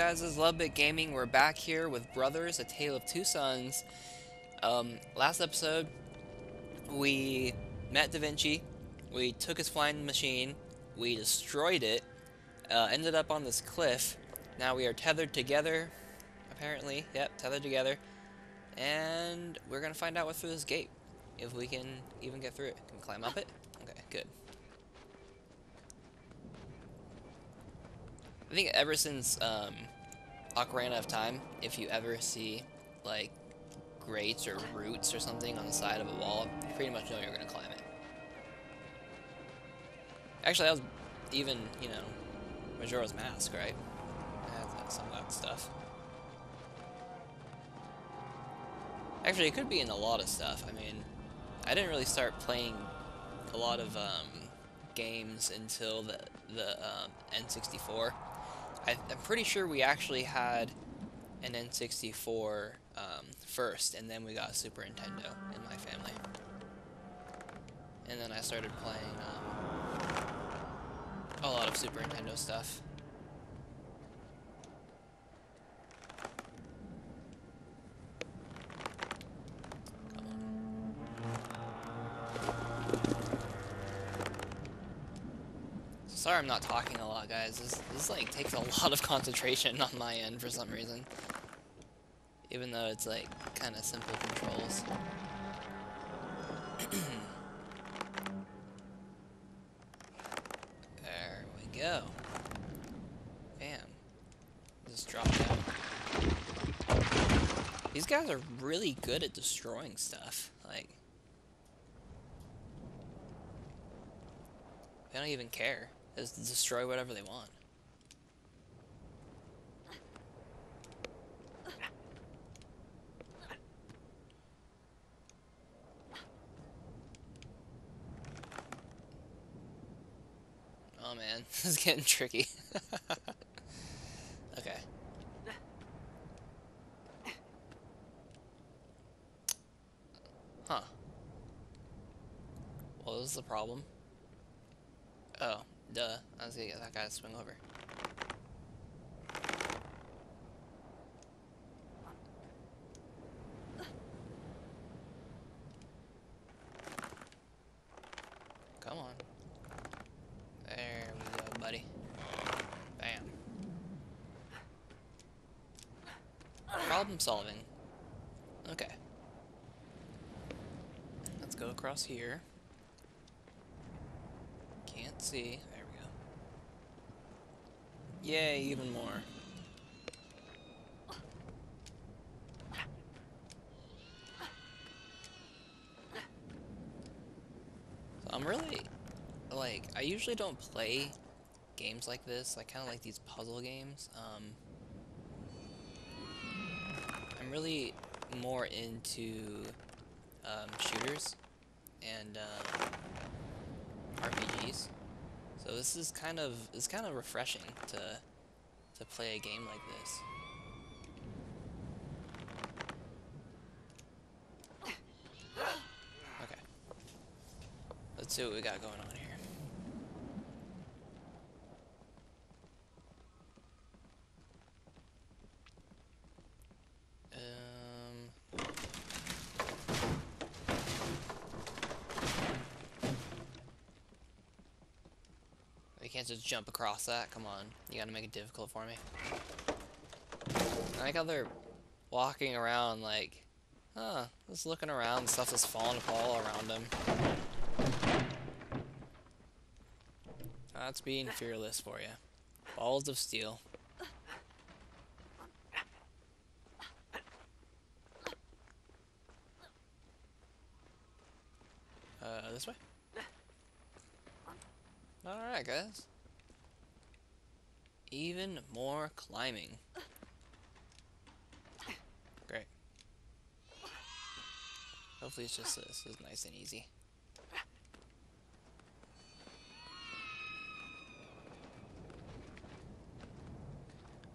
guys? This is LuvByt Gaming. We're back here with Brothers, A Tale of Two Sons. Um, last episode, we met Da Vinci, we took his flying machine, we destroyed it, uh, ended up on this cliff. Now we are tethered together, apparently. Yep, tethered together. And we're gonna find out what's through this gate. If we can even get through it. Can we climb up it? Okay, good. I think ever since um, Ocarina of Time, if you ever see like grates or roots or something on the side of a wall, you pretty much know you're gonna climb it. Actually, that was even you know Majora's Mask, right? That's some of that stuff. Actually, it could be in a lot of stuff. I mean, I didn't really start playing a lot of um, games until the the um, N64. I, am pretty sure we actually had an N64 um, first, and then we got Super Nintendo in my family. And then I started playing um, a lot of Super Nintendo stuff. Sorry I'm not talking a lot, guys. This, this, like, takes a lot of concentration on my end for some reason. Even though it's, like, kind of simple controls. there we go. Bam. Just drop down. These guys are really good at destroying stuff. Like... They don't even care is destroy whatever they want. Oh man, this is getting tricky. okay. Huh. What was the problem? Oh. Duh. I was gonna get that guy to swing over. Come on. There we go, buddy. Bam. Problem solving. Okay. Let's go across here. Can't see. Yay, even more. So I'm really, like, I usually don't play games like this. I kind of like these puzzle games. Um, I'm really more into um, shooters and uh, RPGs. So this is kind of it's kind of refreshing to to play a game like this. Okay. Let's see what we got going on here. Can't just jump across that. Come on. You gotta make it difficult for me. I like how they're walking around like, huh, just looking around, stuff is falling apart around them. That's being fearless for you. Balls of steel. Uh, this way? Alright, guys. Even more climbing. Great. Hopefully it's just this is nice and easy.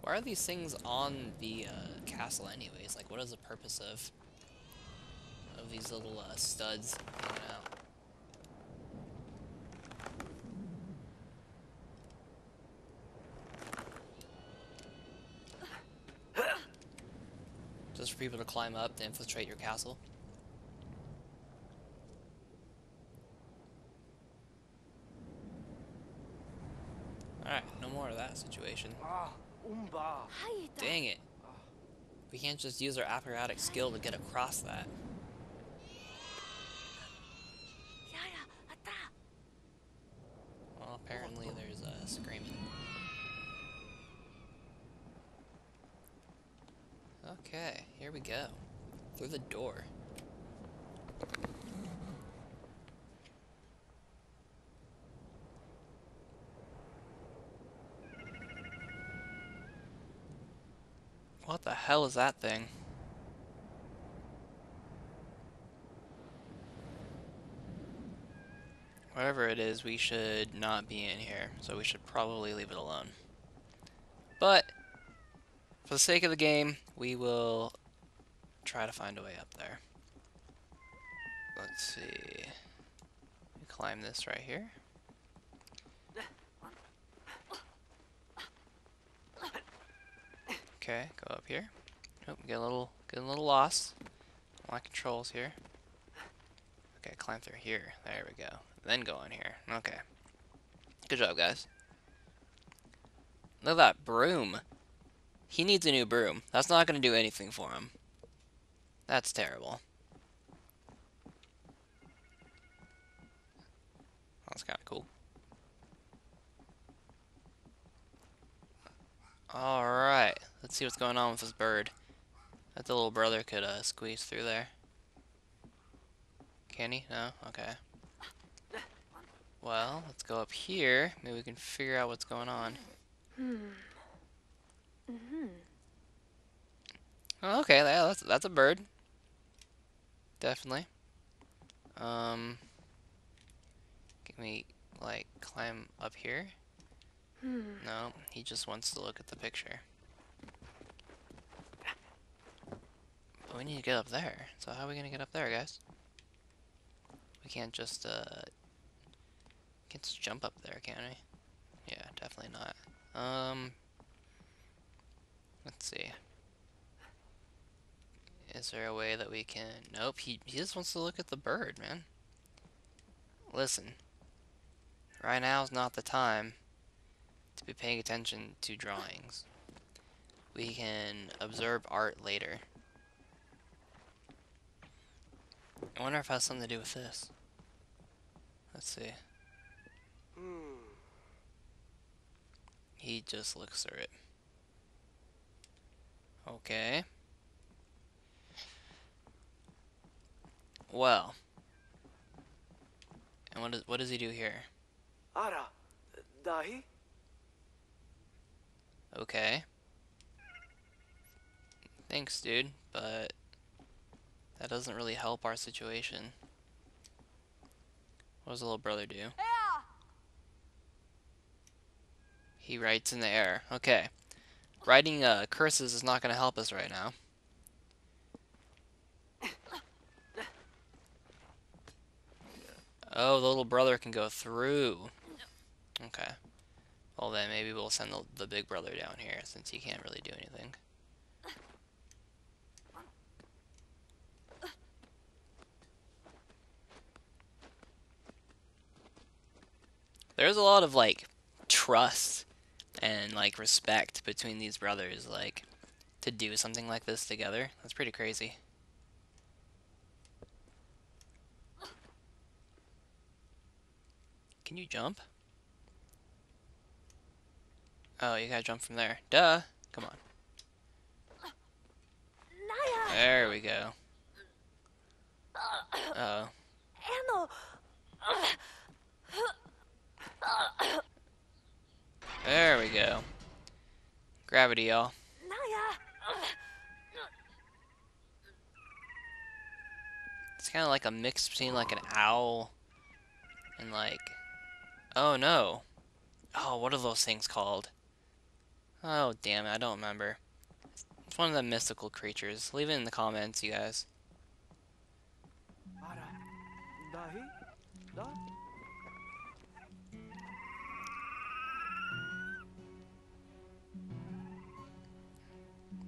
Why are these things on the uh, castle anyways? Like, what is the purpose of of these little uh, studs hanging out? Just for people to climb up to infiltrate your castle. Alright, no more of that situation. Ah. Dang it. We can't just use our operatic skill to get across that. Well, apparently there's a uh, screaming. Okay, here we go. Through the door. What the hell is that thing? Whatever it is, we should not be in here, so we should probably leave it alone. But, for the sake of the game, we will try to find a way up there. Let's see. Climb this right here. Okay, go up here. Oh, get a little, get a little lost. My controls here. Okay, climb through here. There we go. Then go in here. Okay. Good job, guys. Look at that broom. He needs a new broom. That's not going to do anything for him. That's terrible. That's kind of cool. Alright. Let's see what's going on with this bird. That the little brother could uh, squeeze through there. Can he? No? Okay. Well, let's go up here. Maybe we can figure out what's going on. Hmm. Oh, okay, yeah, that's that's a bird. Definitely. Um, can we like climb up here? Hmm. No, he just wants to look at the picture. But we need to get up there. So how are we gonna get up there, guys? We can't just uh, can't just jump up there, can we? Yeah, definitely not. Um, let's see. Is there a way that we can... Nope, he, he just wants to look at the bird, man. Listen. Right now is not the time to be paying attention to drawings. We can observe art later. I wonder if it has something to do with this. Let's see. He just looks through it. Okay. Well. And what does what does he do here? Ara. Dahi. Okay. Thanks, dude, but that doesn't really help our situation. What does the little brother do? He writes in the air. Okay. Writing uh, curses is not going to help us right now. Oh, the little brother can go through. Okay. Well then, maybe we'll send the, the big brother down here, since he can't really do anything. There's a lot of, like, trust and, like, respect between these brothers, like, to do something like this together. That's pretty crazy. Can you jump? Oh, you gotta jump from there. Duh! Come on. Naya. There we go. Uh oh. There we go. Gravity, y'all. Naya. It's kind of like a mix between like an owl and like... Oh no. Oh, what are those things called? Oh, damn it, I don't remember. It's one of the mystical creatures. Leave it in the comments, you guys.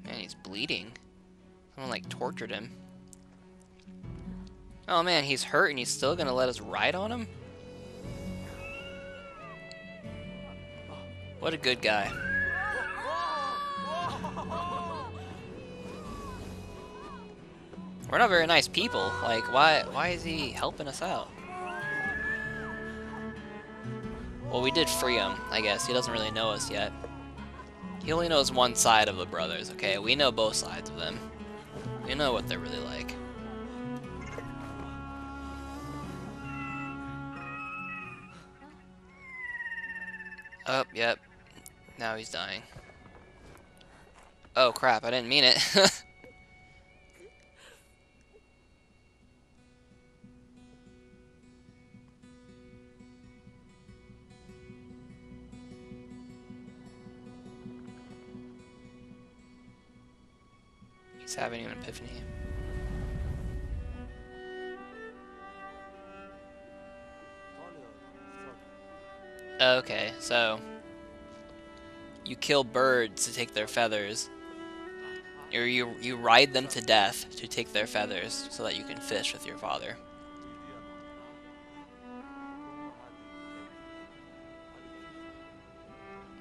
Man, he's bleeding. Someone like tortured him. Oh man, he's hurt and he's still gonna let us ride on him? What a good guy. We're not very nice people. Like, why why is he helping us out? Well, we did free him, I guess. He doesn't really know us yet. He only knows one side of the brothers, okay? We know both sides of them. We know what they're really like. Oh, yep. Now he's dying. Oh, crap. I didn't mean it. He's having an epiphany. Okay, so you kill birds to take their feathers, or you you ride them to death to take their feathers so that you can fish with your father.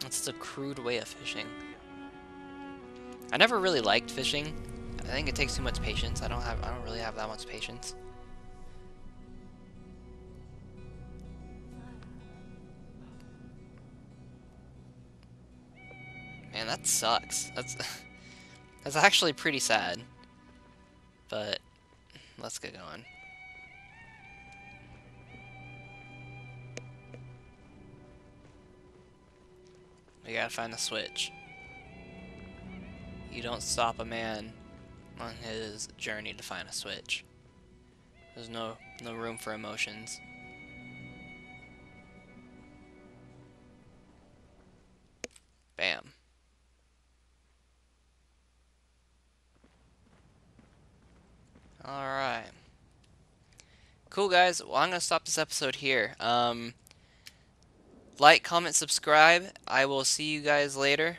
That's a crude way of fishing. I never really liked fishing. I think it takes too much patience. I don't have I don't really have that much patience. Man, that sucks. That's that's actually pretty sad. But let's get going. We gotta find the switch. You don't stop a man on his journey to find a switch. There's no no room for emotions. Cool, guys. Well, I'm going to stop this episode here. Um, like, comment, subscribe. I will see you guys later.